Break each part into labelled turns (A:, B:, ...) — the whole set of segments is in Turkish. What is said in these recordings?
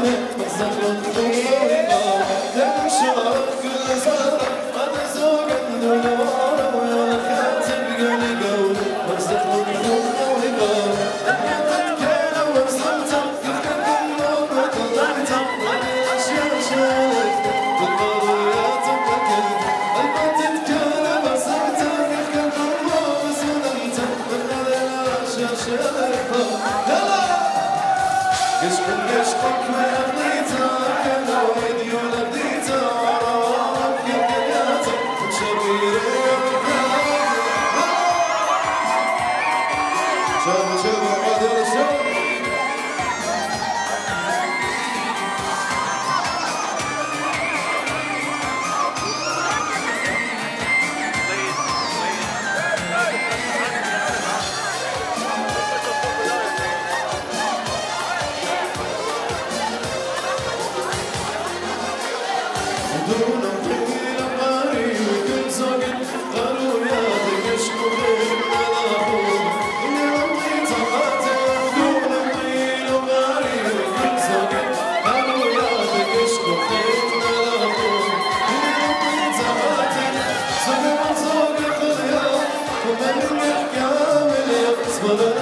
A: Thank you. Hadi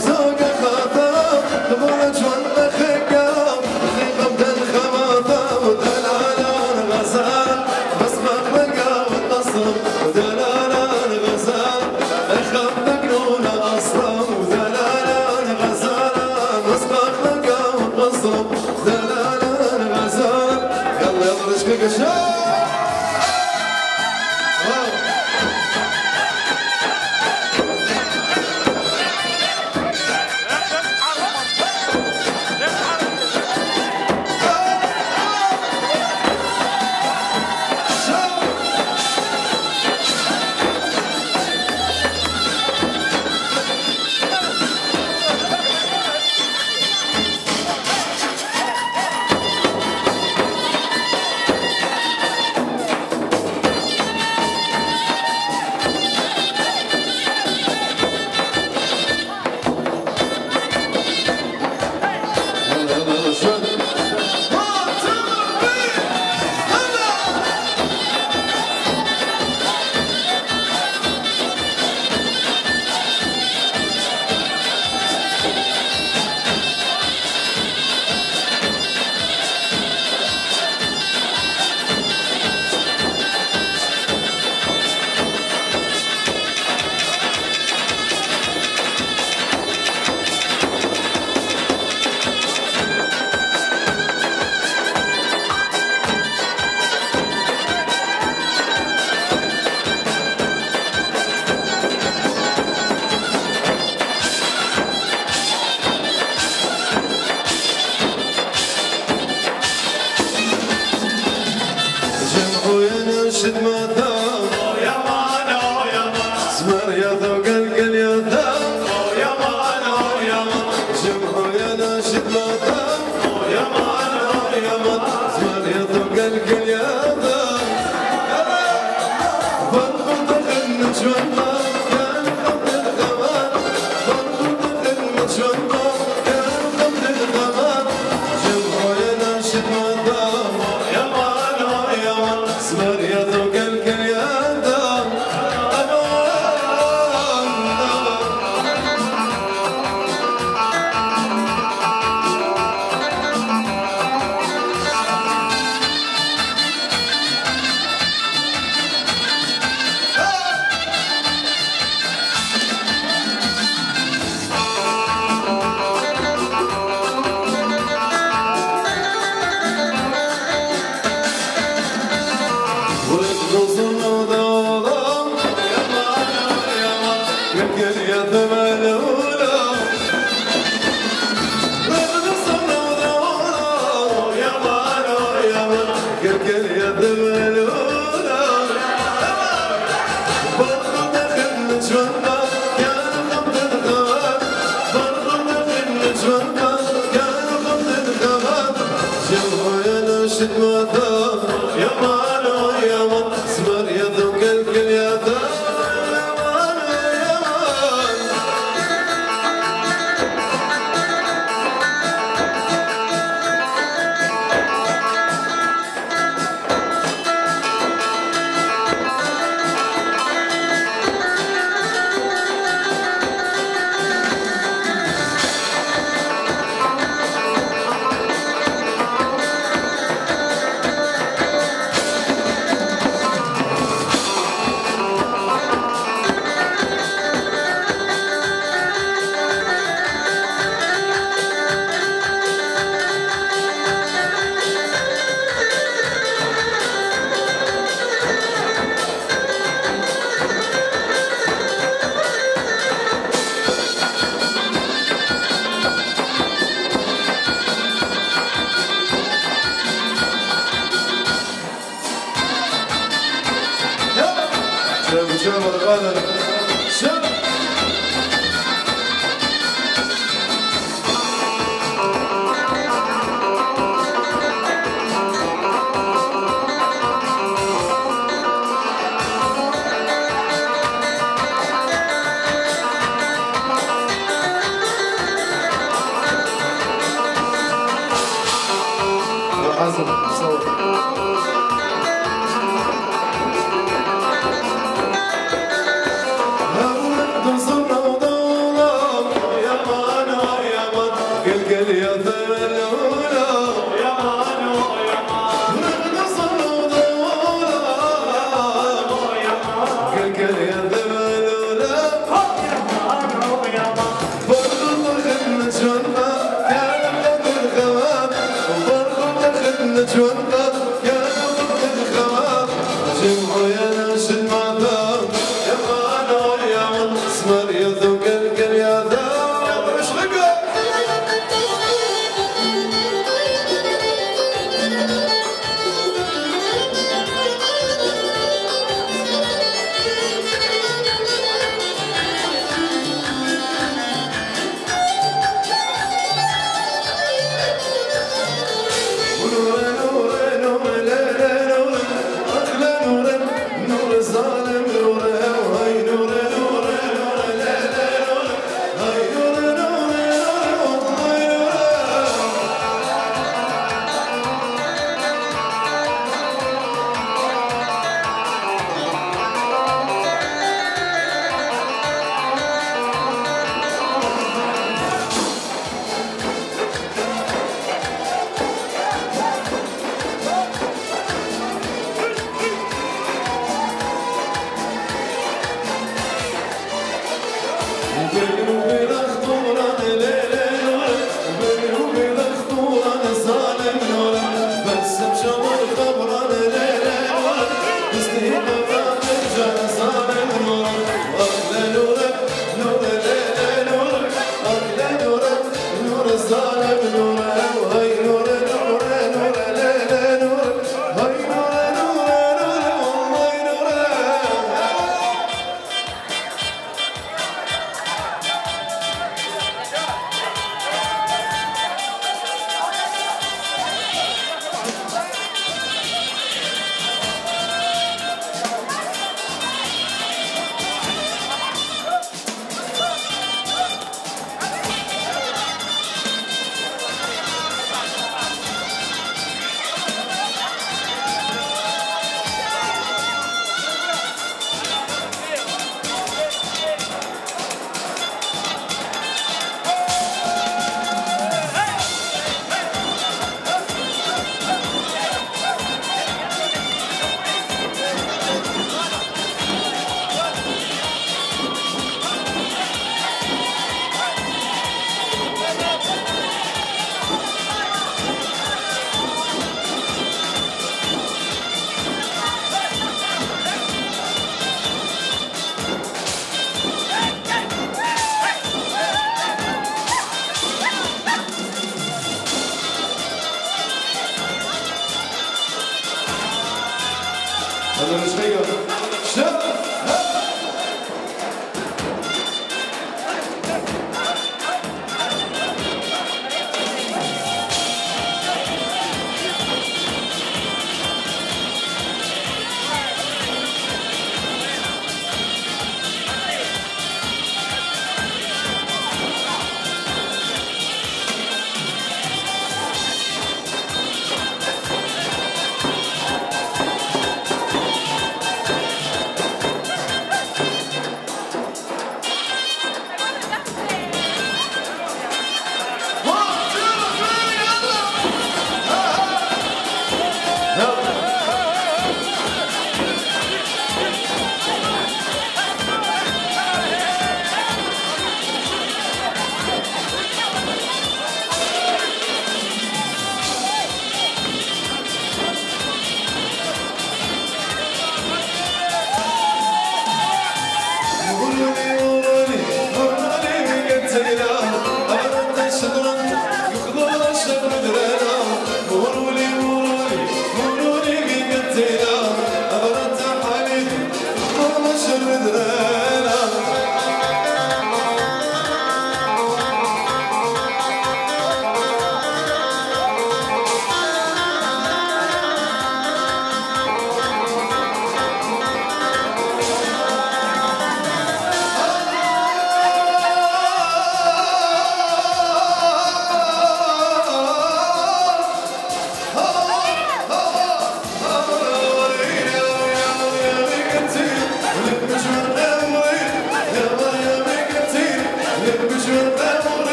A: so good.